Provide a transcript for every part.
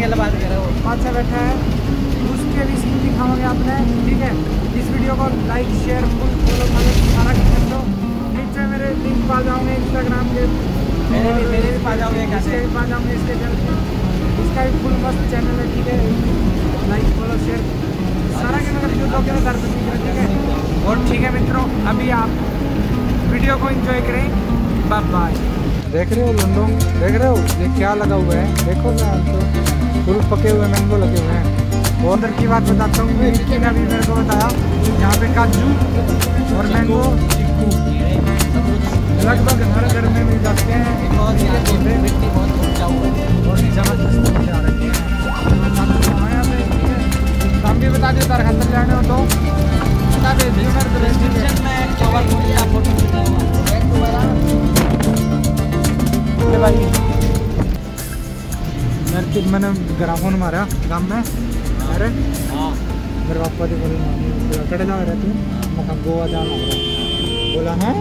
है हो बात कर रहे हो पाँच बैठा है। उसके भी सीन दिखाओगे आपने। ठीक है? इस वीडियो को लाइक शेयर फुल फॉलो सारा कुछ कर दो। नीचे मेरे लिंक पा जाओगे इंस्टाग्राम के। मेरे भी मेरे भी पा जाओगे इसके कैसे भी पा जाओगे इसके इसका भी फुल मस्त चैनल है ठीक है? लाइक फॉलो शेयर सारा के नगर जो लोग घर पर ठीक है ठीक है? और ठीक है मित्रों अभी आप वीडियो को एंजॉय करें। बाय बाय देख रहे हो लंडो? देख रहे हो? ये क्या लगा हुआ है? देखो ना तो फुल पके हुए मैंगो लगे हुए हैं। और अंदर की बात बताता हूँ इनकी ने अभी मेरे को बताया। यहाँ पे काजू और मैंगो। चिक्कू लगभग हर घर में मिल जाते हैं। और भी बता तार खतर जाने हो तो। बता डिस्क्रिप्शन में फ़ोटो भाई मेरे को मैंने ग्राफोन मारा गाँव में अरे हाँ मेरे पापा जी बोले मामी कड़े जा रहे तू मैं गोवा जाना बोला है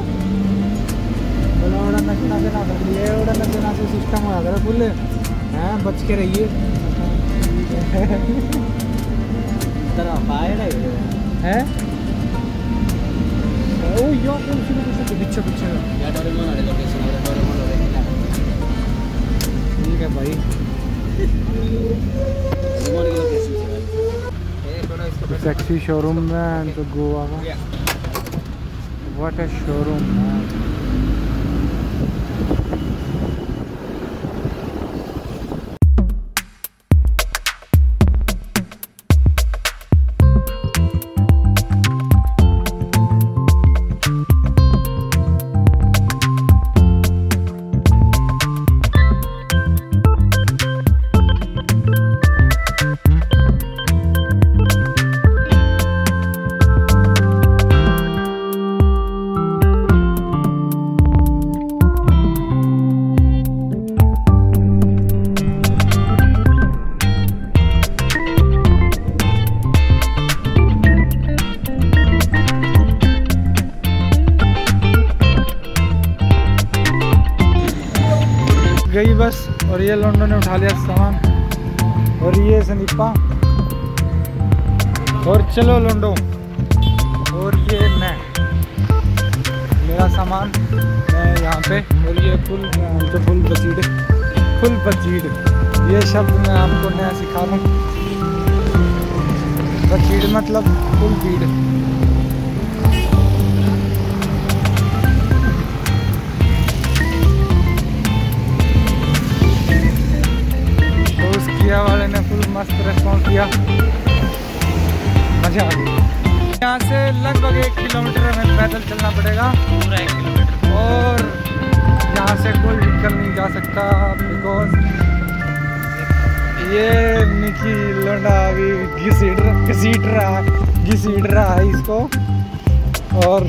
बोला ओड़ा नचना से ना कर लिए ओड़ा नचना से सिस्टम हो गया फुल हैं बच के रहिए तेरा ये हैं ओ यो कौन सी पीछे पीछे पीछे या डोरेमोन वाले लोकेशन वाले डोरेमोन ठीक है भाई। डोरेमोन की लोकेशन से ये थोड़ा इसको टैक्सी शोरूम में तो गोवा का। व्हाट ए शोरूम गई और ये लोंडो ने उठा लिया सामान। और ये संदीपा और चलो लोंडो और ये मैं। मेरा सामान, मैं यहाँ पे। और ये फुल तो फुल बचीड फुल बचीड ये शब्द मैं आपको नया सिखा हूँ। बचीड मतलब फुल भीड़ किया वाले ने फुल मस्त रेस्पॉन्स दिया मज़ा आ गई यहाँ से लगभग एक किलोमीटर हमें पैदल चलना पड़ेगा। पूरा एक किलोमीटर। और यहाँ से कोई व्हीकल नहीं जा सकता बिकॉज़ ये निकी लोंडा अभी घसीट घसीट रहा घसीट रहा है इसको। और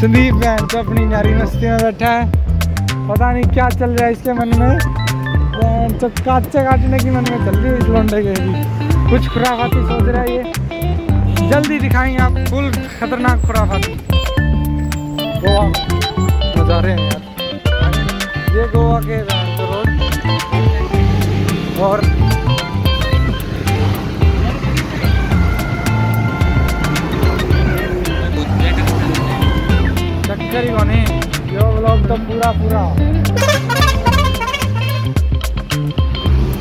संदीप बहन तो अपनी नारी मस्ती में बैठा है। पता नहीं क्या चल रहा है इसके मन में। तो काटे काटने की मन में चल रही लोंडे के कुछ खुराफाती सोच रहा है ये। जल्दी दिखाएँगे आप, फुल खतरनाक खुराफाती। गोवा। नज़ारे हैं यार। ये गोवा के रोड। और चक्कर ही कोनी यो ब्लॉग तो पूरा पूरा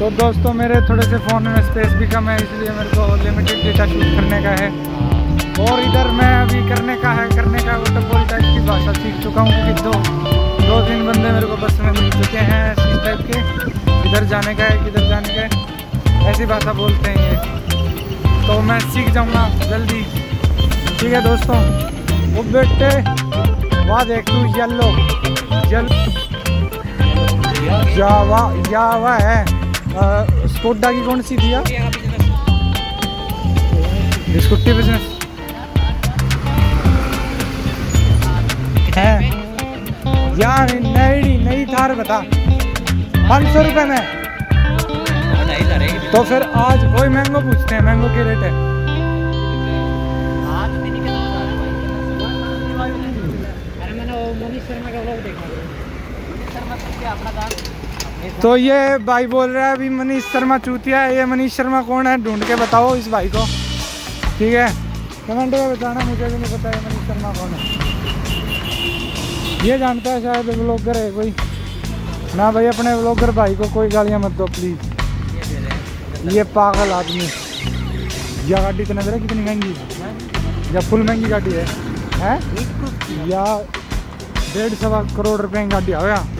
तो दोस्तों मेरे थोड़े से फ़ोन में स्पेस भी कम है, इसलिए मेरे को लिमिटेड डेटा शूट करने का है। और इधर मैं अभी करने का है, करने का वो तो कोई टाइप की भाषा सीख चुका हूँ, क्योंकि दो दो तीन बंदे मेरे को बस में मिल चुके हैं इस टाइप के। इधर जाने का है, किधर जाने का है, ऐसी भाषा बोलते हैं ये। तो मैं सीख जाऊँगा जल्दी। ठीक है दोस्तों, वो बेटे, वाह देख तू येलो येलो जावा जावा है। स्कोट डागी कौन सी दिया? डिस्कुटी बिज़नेस है? यार नई नई थार बता। पाँच सौ रुपये में। तो फिर आज वही मैंगो पूछते हैं मैंगो के रेट है। अरे मैंने मोनी शर्मा का व्लॉग देखा। तो ये भाई बोल रहा है, अभी मनीष शर्मा चूतिया है। ये मनीष शर्मा कौन है? ढूंढ के बताओ इस भाई को। ठीक है? कमेंट में बताना, मुझे भी नहीं पता है मनीष शर्मा कौन है। ये जानता है शायद ब्लॉगर है कोई। ना भाई, अपने ब्लॉगर भाई को कोई गालियाँ मत दो प्लीज़ ये पागल आदमी। यह गाड़ी तो नज़र है कितनी महँगी? या फुल महँगी गाड़ी है? हैं? या डेढ़ सवा करोड़ रुपए की गाड़ी आया यो?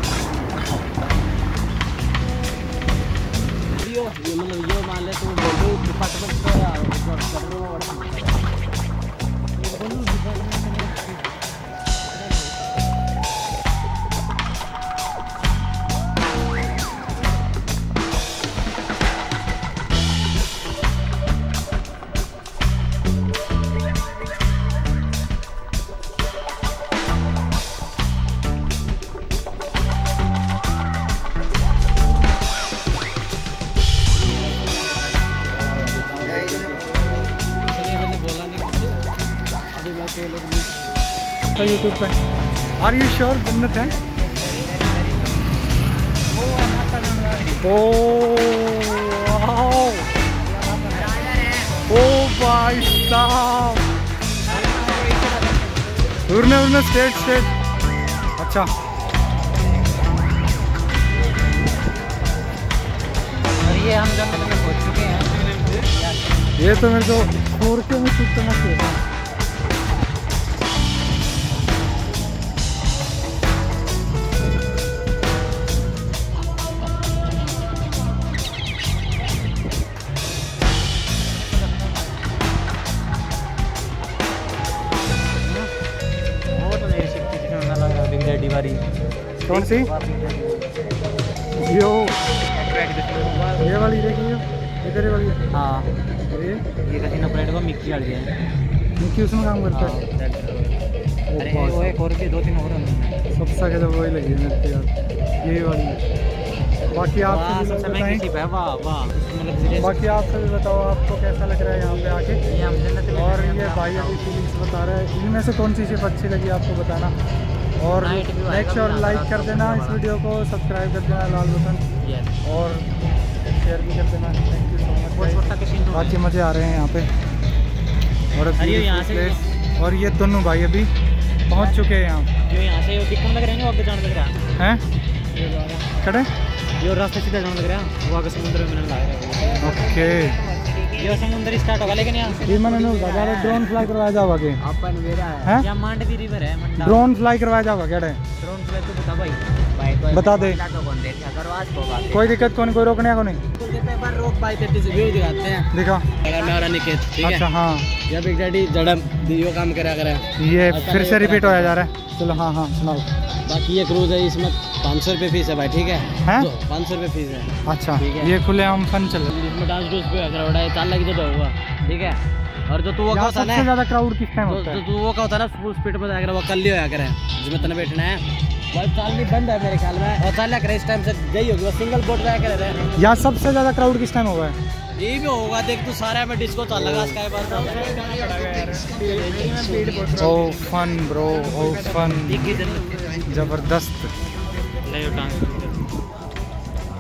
मतलब ये मान ले तू बोल दो डिपार्टमेंट को यार आर यू श्योर है ओ वाओ। ओ भाई साहब उड़ने उड़ने स्टेट स्टेट अच्छा। और ये हम जब में पहुँच चुके हैं। ये तो मेरे को फोर के में शूट कौन सी? यो। ये वाली देखिए ये वाली है? हाँ। ये? ये कसिनो परेड को मिक्की वाली है। निकी उसमें काम करता है? अरे वो एक और भी दो तीन और हैं। सबसे आगे तो वही लगी है मेरे यार। ये वाली। बाकी आप सबसे महँगी शिप है वाह वाह। मतलब बाकी आप सभी बताओ आपको कैसा लग रहा है यहाँ पे आके? ये हम जन्नत और ये भाई अभी फीलिंग्स बता रहा है। इनमें से कौन सी शिप अच्छी लगी आपको बताना? और भी और लाइक कर देना इस वीडियो को सब्सक्राइब कर देना लाल बटन और शेयर भी कर देना। थैंक यू सो मच बाकी मज़े आ रहे हैं यहाँ पे। और से और ये दोनों भाई अभी पहुँच चुके हैं यहाँ। जो यहाँ से दिखने लग रहे हैं आगे जाने लग रहा ये वाला। खड़े जो रास्ते सीधा जाने लग रहा है। वो आगे समुद्र में मिलने लग रहा है। ओके। ये समुंदर स्टार्ट होगा लेकिन यहाँ से ये मैंने होगा ज़्यादा ड्रोन फ्लाई करवाया जाओगा के अपन मेरा है। या मांडवी रिवर है मंडा। ड्रोन फ्लाई करवाया जाओगा केड़े ड्रोन फ्लाई तो बता भाई। भाई तो बता दे। तो को बात कोई दिक्कत कौन कोई रोकने को नहीं एक रोक भाई तेरे से व्यू दिखाते हैं। दिखा। मैं निकेत ठीक अच्छा है। हाँ जब बिग डैडी जड़म यो काम करा करे ये फिर से रिपीट होया जा रहा है। चलो हाँ हाँ सुनाओ। बाकी ये क्रूज है इसमें पाँच सौ रुपये फ़ीस है भाई ठीक है? हैं? पाँच सौ रुपये फ़ीस है। अच्छा है। ये खुले आम फन चल रहा है। इसमें डांस डूस पे अगर बड़ा चाल लगी तो होगा ठीक है? और जो तू वो होता सबसे ज़्यादा क्राउड किस टाइम होता है? तू वो का होता ना फुल स्पीड पे जाकर वो कल ही होया करे जिसमें तने बैठना है। भाई चाल बंद है मेरे ख्याल में। और चाल इस टाइम से गई होगी वो सिंगल बोट जाया करे रहे यहाँ सबसे ज़्यादा क्राउड किस टाइम होगा? ये भी होगा देख तू सारा में डिस्को चल लगा sky bar open bro open ज़बरदस्त।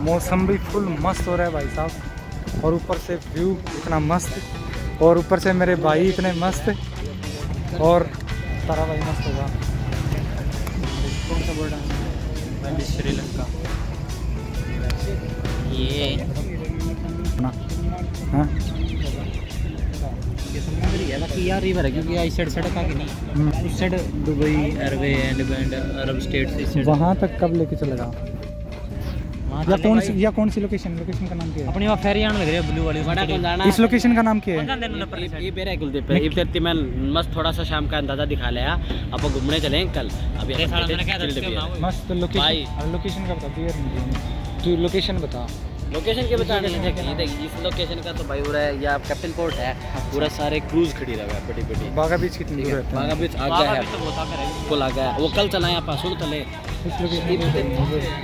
मौसम भी फुल मस्त हो रहा है भाई साहब। और ऊपर से व्यू इतना मस्त और ऊपर से मेरे भाई इतने मस्त और तारा भाई मस्त होगा। कौन सा श्रीलंका ये ना हाँ ये समुद्र ही है बाकी यार रिवर है क्योंकि इस साइड सड़क आगे नहीं। उस साइड दुबई अरबे एंड अरब स्टेट्स इस वहाँ तक कब लेके चलेगा या कौन सी या कौन सी लोकेशन लोकेशन का नाम क्या है? अपनी वहाँ फेरी आने लग रही है ब्लू वाली। बड़ा कौन जाना इस लोकेशन का नाम क्या है? ये पेरा है कुलदीप पे। ये तेरे मैं मस्त थोड़ा सा शाम का अंदाज़ा दिखा लिया। अब घूमने चलेंगे कल। अभी मस्त भाई। लोकेशन लोकेशन का बता दिया तू लोकेशन बता। लोकेशन के ये देख इस लोकेशन का तो भाई पूरा है या कैप्टन पोर्ट है पूरा सारे क्रूज खड़ी रहा है बड़ी बड़ी बागा बीच कितनी दूर है? बागा बीच आ गया है। पुल आ गया। है। वो कल चला यहाँ पास सुन तले इस लोकेशन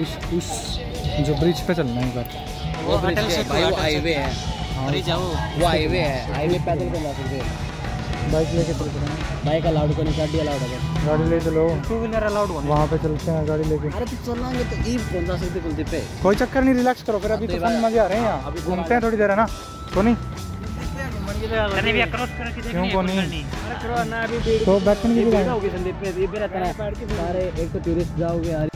उस उस जो ब्रिज पे चलना है एक बार। वो ब्रिज है भाई वो हाईवे है। हाँ अरे जाओ। वो हाईवे है हाईवे पैदल कर जा सकते हैं। बाइक लेके चल पड़े बाइक अलाउड को नहीं गाड़ी अलाउड है गाड़ी ले चलो। टू व्हीलर अलाउड होने। वहाँ पे चलते हैं गाड़ी लेके। अरे तो चलाएँगे तो ई कौन जा सकते कुलदीप पे। कोई चक्कर नहीं रिलैक्स करो फिर अभी तो फन मज़े आ रहे हैं यहाँ। अभी घूमते हैं थोड़ी देर है ना? तो नहीं? क्यों को नहीं? अरे करो ना अभी भीड़ तो बैठने की जगह होगी संदीप पे ये भी रहता है सारे एक तो टूरिस्ट जाओगे यार।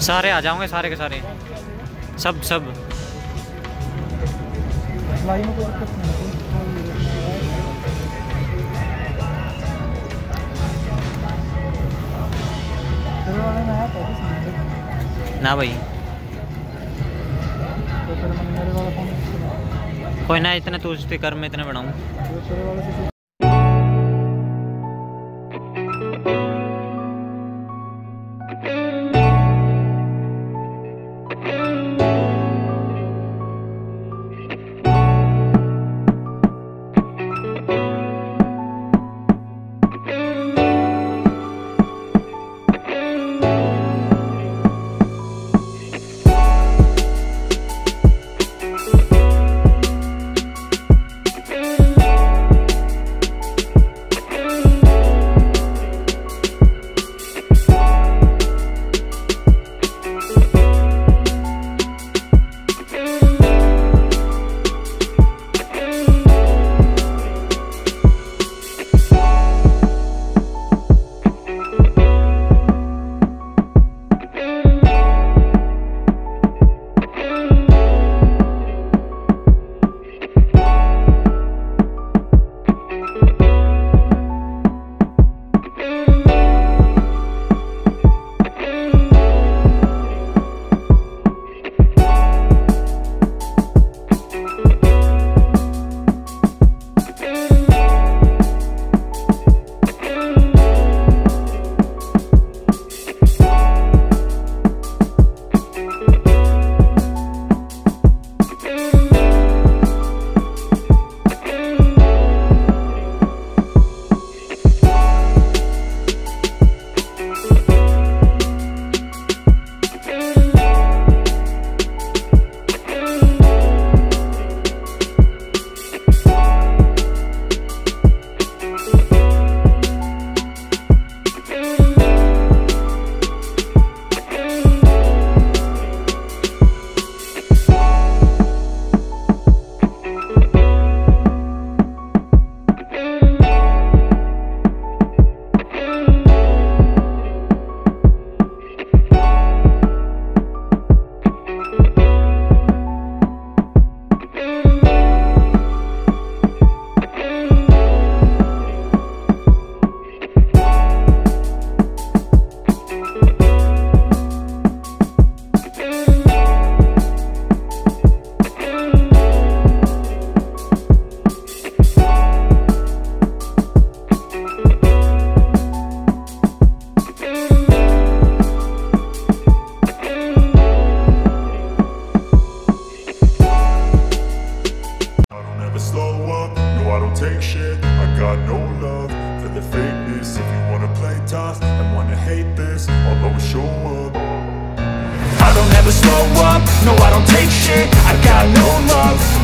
सारे आ जाओगे, सारे के सारे। सब सब। ना भाई। कोई ना, इतने तू स्पीकर में इतने बनाऊँ and wanna hate this I'll always show up. I don't ever slow up, no I don't take shit. I got no love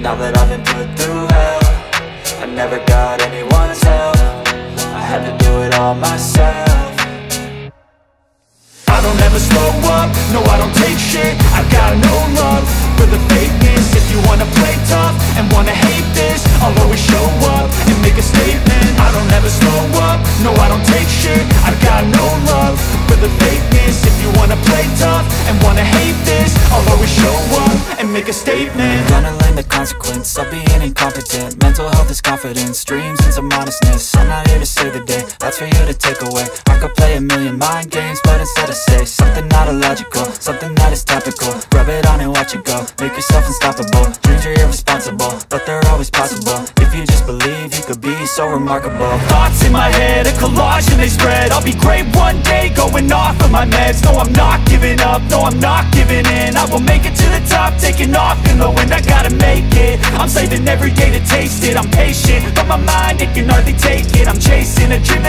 now that I've been put through hell I never got anyone's confidence, dreams and some honestness I'm not that's for you to take away. I could play a million mind games, but instead I say Something not illogical, something that is topical. Rub it on and watch it go, make yourself unstoppable. Dreams are irresponsible, but they're always possible. If you just believe, you could be so remarkable. Thoughts in my head, a collage and they spread. I'll be great one day, going off of my meds. No, I'm not giving up, no, I'm not giving in. I will make it to the top, taking off in the wind. I gotta make it, I'm saving every day to taste it. I'm patient, but my mind, it can hardly take it. I'm chasing a dream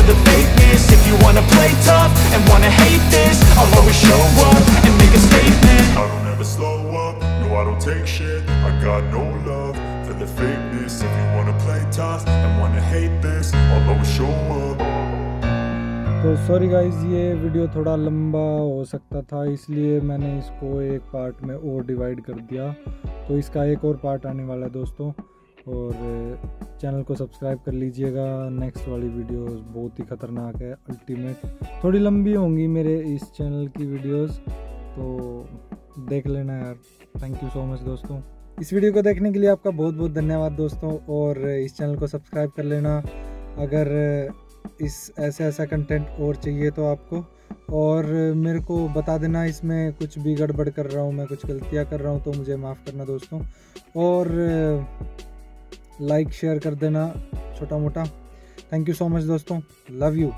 for the fakeness If you wanna play tough and wanna hate this I'll always show up and make a statement I don't ever slow up, no I don't take shit I got no love for the fakeness If you wanna play tough and wanna hate this I'll always show up तो sorry guys ये video थोड़ा लंबा हो सकता था इसलिए मैंने इसको एक पार्ट में और डिवाइड कर दिया तो इसका एक और पार्ट आने वाला है दोस्तों और चैनल को सब्सक्राइब कर लीजिएगा। नेक्स्ट वाली वीडियोस बहुत ही ख़तरनाक है, अल्टीमेट। थोड़ी लंबी होंगी मेरे इस चैनल की वीडियोस तो देख लेना यार। थैंक यू सो मच दोस्तों। इस वीडियो को देखने के लिए आपका बहुत बहुत धन्यवाद दोस्तों, और इस चैनल को सब्सक्राइब कर लेना। अगर इस ऐसा ऐसा कंटेंट और चाहिए तो आपको, और मेरे को बता देना इसमें कुछ भी गड़बड़ कर रहा हूँ, मैं कुछ गलतियाँ कर रहा हूँ तो मुझे माफ़ करना दोस्तों। और लाइक शेयर कर देना छोटा मोटा। थैंक यू सो मच दोस्तों। Love you